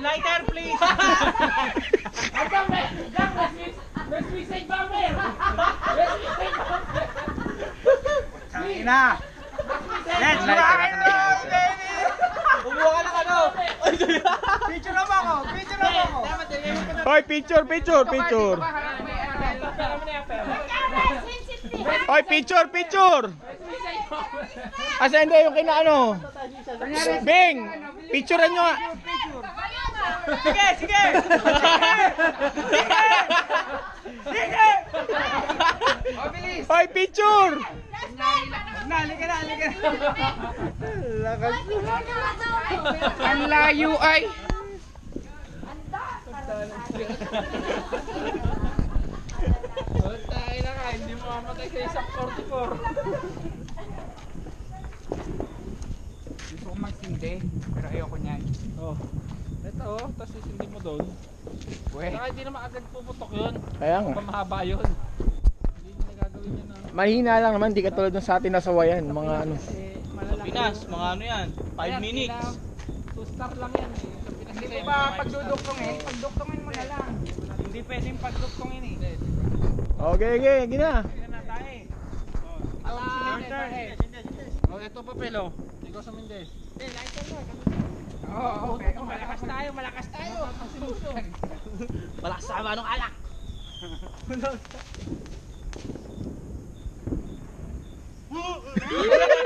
Lighter, please. May Swiss, may suicide bomber! May suicide bomber! Ina. Let's rock and roll, baby! Umuha ka ng ano? Picture na ba ako? Picture na ba ako? Hoy, picture, picture, picture. Hoy, picture, picture. Asa hindi yung kina ano? Bing, picturean nyo. nga. Sige, sige! Sige! Sige! Hoy, picture. Na, halika na, halika na. Ang layo ay... Tayo na ka, hindi mo mamatay sa isang 44. Gusto ko magsindi, pero ayoko niyan. Oh. Ito oh, tapos sisindi mo doon. Weh. Saka hindi naman agad puputok yun. Kaya nga. Baka mahaba yun. Hindi nyo nagagawin yun na. Mahina lang naman, di katulad ng sa atin na sawayan, mga ano. Eh, malalaki. Pinas, mga ano yan? 5 minutes. To start lang yan eh. Sa Pinas Hindi kasi mo ba pagduduktongin? Pagduktongin mo na lang. Hindi pwedeng pagduktongin eh. Okay, okay, gina. Tingnan na tayo eh. Ala, ito eh. Oh, ito papel oh. Ikaw sa Mendez. Oo, okay. Oh, malakas tayo, malakas tayo. Malakas sa anong alak. Marami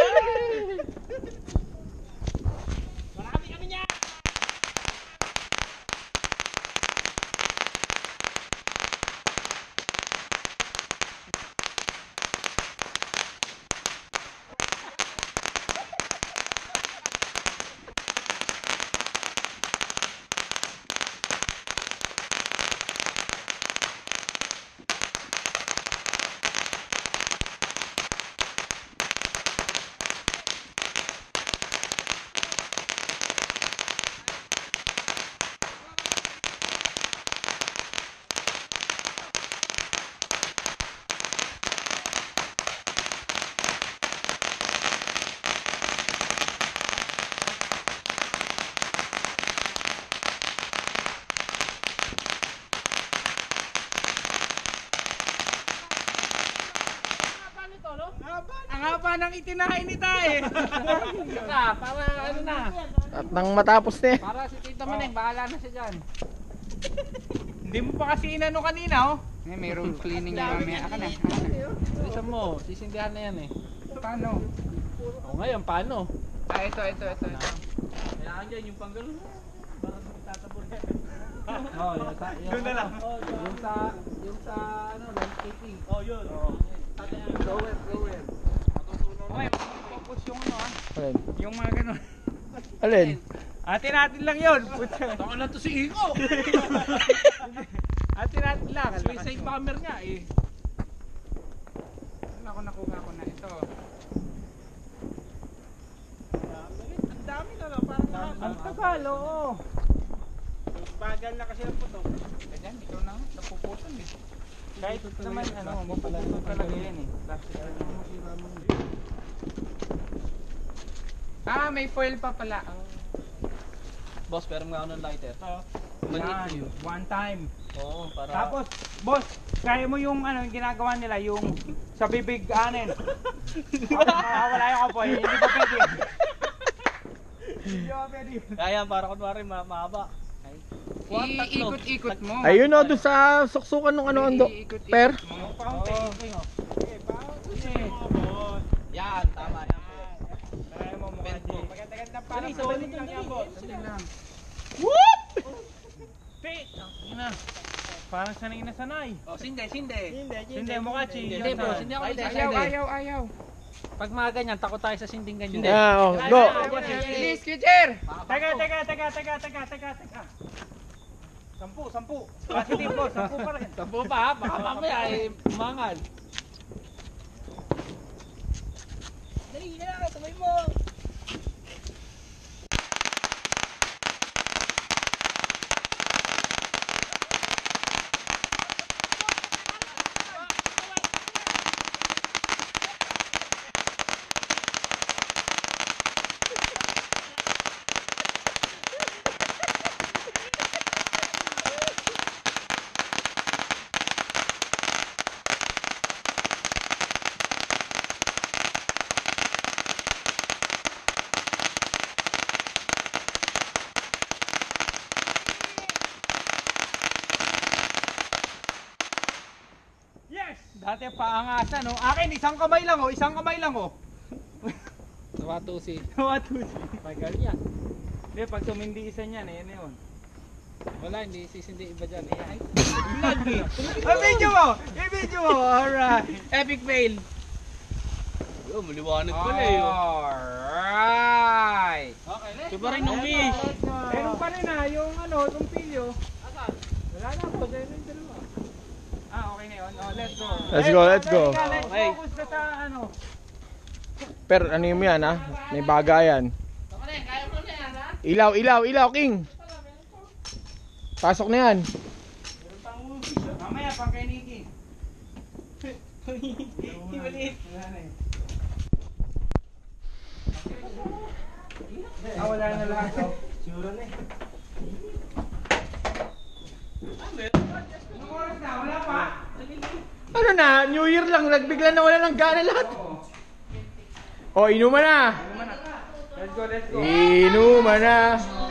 Ang haba ng itinahin ni Tay. Saka, para ano na. At nang matapos na eh. Para si Tita Maneng, bahala na siya dyan. Hindi mo pa kasi inano kanina oh. May mayroong cleaning na mamaya. Aka na. Bilisan mo, sisindihan na yan eh. Paano? O ngayon, paano? Ah, ito, ito, ito, ito. Kailangan dyan yung panggalo. Baka magtatapon. Oh, yung sa, yung, Yun na lang. Oh, yung sa, yung sa, ano, landscaping. Oh, yun. Lower, lower. Okay, focus yung ano ah. Alin? Yung mga ganun. Alin? Atin natin lang yun. Taka na to si Iko! Atin natin lang. Suicide bomber nga eh. Ano ako nakuha ko na ito. Ang dami na lang. Parang Ang tagal, oo. Bagal na kasi ang putok. Ganyan, ikaw na. nga, Napuputol eh. Kahit naman ano, mapuputol talaga yan eh. Plastic Ah, may foil pa pala. Boss, pero mga ano lighter. Yan, one time. Oo, para... Tapos, boss, kaya mo yung ano, yung ginagawa nila, yung sa bibig anin. Wala yung kapoy, hindi pa pwede. Hindi pa pwede. Kaya, para kunwari ma mahaba. Iikot-ikot mo. Ayun o, doon sa suksukan ng ano, ando. Iikot-ikot Per? mo. Paunti. Okay, paunti. Yan, tama yan. Kaya mo mukha G. Maganda-ganda pa. Dali, Sa dali. yan, boss. Dali lang. Pit! Ina. Parang sanay na sanay. Oh, sinde, sinde. Hindi, mukha chi. Hindi, boss, hindi ako Ayaw, nagsasinde. ayaw, ayaw. Pag mga ganyan, takot tayo sa sinding ganyan. Yeah, oh, go. Release, Kujer! Teka, teka, teka, teka, teka, teka, teka. Sampu, sampu. Positive boss, sampu pa rin. Sampo pa ha, baka mamaya ay umangal. Dali na, sabay mo. Dati paangasan, no? Akin, isang kamay lang, oh. Isang kamay lang, oh. Nawatusi. Nawatusi. Tagal yan. Hindi, pag tumindi isa niyan, eh, yun. Wala, hindi sisindi iba dyan. Eh, ay, Ay, video mo! Yung video mo! Alright! Epic fail. Yo, maliwanag Alright! Okay, let's Ito pa rin ng fish. Meron pa rin ah, yung ano, itong pilyo. Wala na ako, dahil yung dalawa. Ah, okay na yun. Oh, let's go. Let's go, let's go. Okay. focus sa ano. Pero ano yung yan ha? May bagayan. Ilaw, ilaw, ilaw, King! Pasok na yan. Mamaya, pang kay na eh. Ah, wala na lahat. Oh. Sure na eh. Anong oras na? Wala pa? Ano na? New Year lang, nagbigla na wala ng gana lahat. O, inuman na. Let's go, let's go. Inuman na.